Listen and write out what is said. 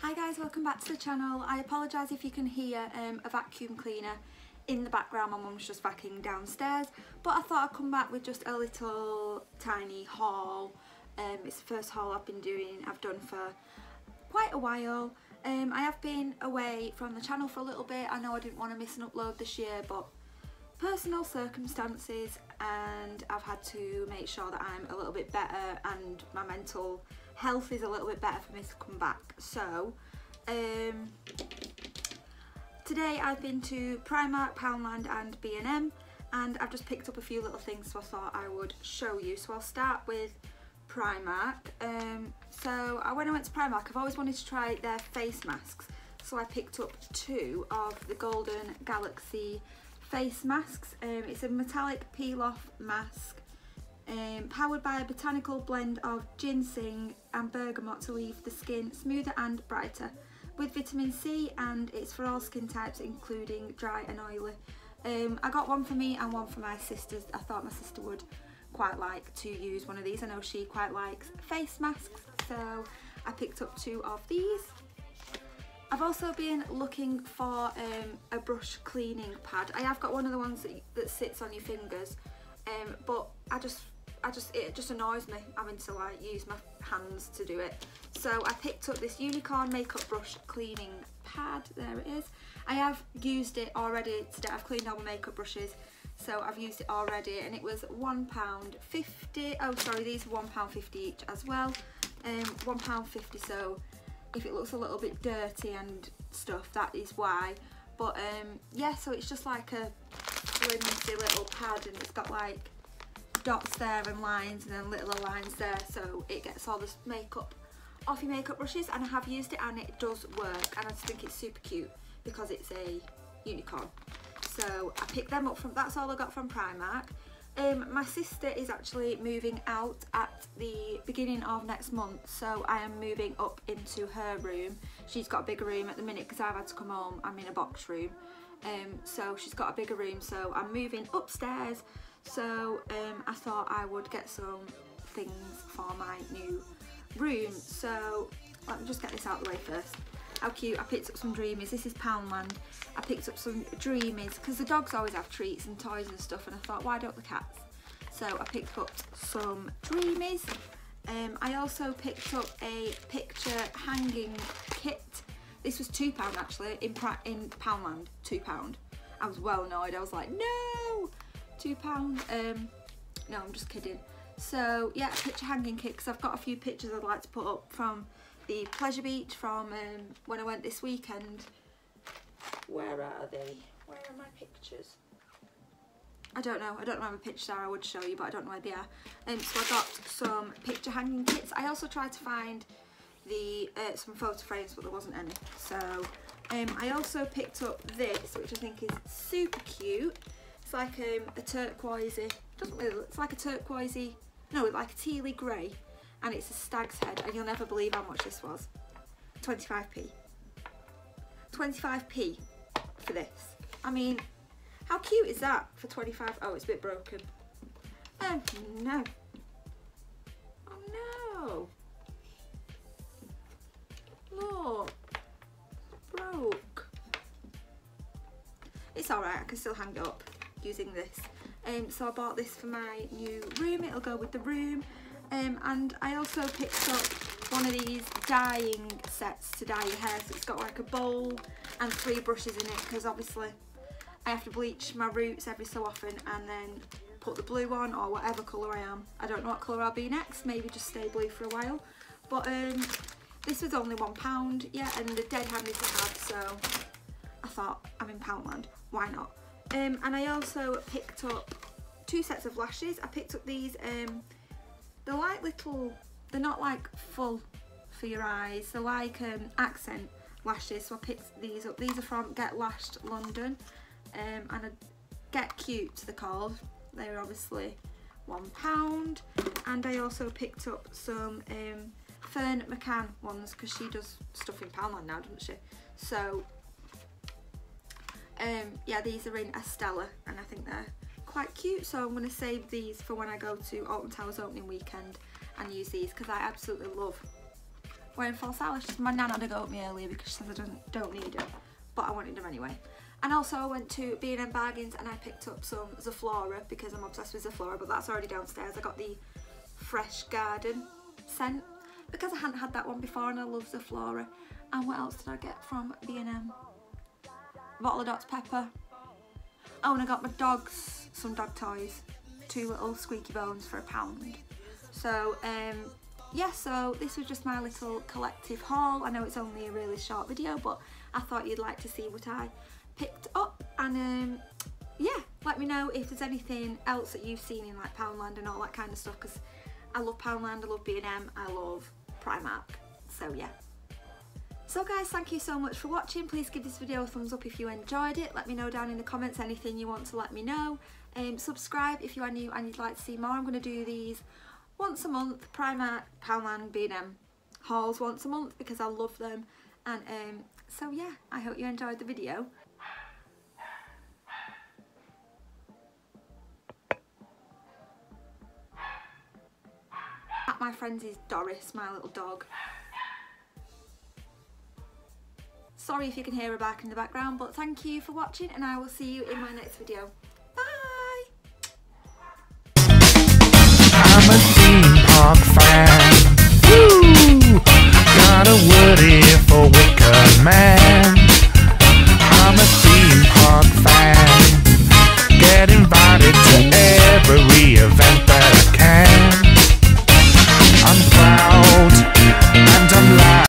Hi guys, welcome back to the channel. I apologise if you can hear um, a vacuum cleaner in the background. My mum's just vacuuming downstairs. But I thought I'd come back with just a little tiny haul. Um, it's the first haul I've been doing, I've done for quite a while. Um, I have been away from the channel for a little bit. I know I didn't want to miss an upload this year, but personal circumstances and I've had to make sure that I'm a little bit better and my mental health is a little bit better for me to come back. So, um, today I've been to Primark, Poundland and B&M and I've just picked up a few little things so I thought I would show you. So I'll start with Primark. Um, so I, when I went to Primark, I've always wanted to try their face masks. So I picked up two of the Golden Galaxy face masks. Um, it's a metallic peel off mask um, powered by a botanical blend of ginseng and bergamot to leave the skin smoother and brighter with vitamin C and it's for all skin types including dry and oily. Um, I got one for me and one for my sisters. I thought my sister would quite like to use one of these. I know she quite likes face masks so I picked up two of these. I've also been looking for um, a brush cleaning pad. I have got one of the ones that, that sits on your fingers um, but I just I just it just annoys me having to like use my hands to do it. So I picked up this unicorn makeup brush cleaning pad. There it is. I have used it already today I've cleaned all my makeup brushes so I've used it already and it was one pound fifty. Oh, sorry these are one pound fifty each as well. Um one pound fifty so if it looks a little bit dirty and stuff that is why. But um yeah so it's just like a flimsy little pad and it's got like dots there and lines and then little lines there so it gets all this makeup off your makeup brushes and I have used it and it does work and I just think it's super cute because it's a unicorn. So I picked them up from that's all I got from Primark. Um, my sister is actually moving out at the beginning of next month so I am moving up into her room. She's got a bigger room at the minute because I've had to come home I'm in a box room. Um, so she's got a bigger room so I'm moving upstairs so um, I thought I would get some things for my new room. So let me just get this out of the way first. How cute I picked up some dreamies. This is Poundland. I picked up some dreamies because the dogs always have treats and toys and stuff and I thought why don't the cats? So I picked up some dreamies. Um, I also picked up a picture hanging kit. This was £2 actually. In, in Poundland, £2. I was well annoyed, I was like, no! £2. Um, no, I'm just kidding. So yeah, picture hanging kit because I've got a few pictures I'd like to put up from the pleasure beach from um, when I went this weekend. Where are they? Where are my pictures? I don't know. I don't know where my pictures are. I would show you, but I don't know where they are. Um, so I got some picture hanging kits. I also tried to find the uh, some photo frames but there wasn't any so um, I also picked up this which I think is super cute it's like um, a turquoisey doesn't really it's like a turquoisey no it's like a tealy grey and it's a stag's head and you'll never believe how much this was. 25p 25p for this. I mean how cute is that for 25 oh it's a bit broken. Oh no. Oh no. Look. Broke. It's alright, I can still hang it up using this. Um, so I bought this for my new room, it'll go with the room. Um, and I also picked up one of these dyeing sets to dye your hair. So it's got like a bowl and three brushes in it because obviously I have to bleach my roots every so often and then put the blue on or whatever colour I am. I don't know what colour I'll be next, maybe just stay blue for a while. But um, this was only one pound, yeah, and the dead handy to have, so I thought I'm in Poundland, why not? Um, and I also picked up two sets of lashes. I picked up these, um, they're like little, they're not like full for your eyes, they're like um, accent lashes, so I picked these up. These are from Get Lashed London, um, and Get Cute they're called. They're obviously one pound. And I also picked up some um, Ferne McCann ones because she does stuff in Poundland now, doesn't she? So, um, yeah, these are in Estella and I think they're quite cute. So I'm going to save these for when I go to Alton Towers opening weekend and use these because I absolutely love wearing false eyelashes. My nan had a go at me earlier because she says I don't, don't need them, but I wanted them anyway. And also I went to B&M Bargains and I picked up some Zoflora because I'm obsessed with Zoflora, but that's already downstairs. I got the Fresh Garden scent because I hadn't had that one before and I love Zoflora. And what else did I get from B&M? Bottle of Dr Pepper. Oh, and I got my dogs some dog toys. Two little squeaky bones for a pound. So, um, yeah, so this was just my little collective haul. I know it's only a really short video, but I thought you'd like to see what I picked up. And um, yeah, let me know if there's anything else that you've seen in like Poundland and all that kind of stuff, because I love Poundland, I love B&M, I love Primark. So yeah. So guys, thank you so much for watching. Please give this video a thumbs up if you enjoyed it. Let me know down in the comments anything you want to let me know. Um, subscribe if you are new and you'd like to see more. I'm going to do these once a month, Primark, Poundland, B&M hauls once a month because I love them. And um, so yeah, I hope you enjoyed the video. That my friend's is Doris, my little dog. Sorry if you can hear her back in the background, but thank you for watching and I will see you in my next video. Bye!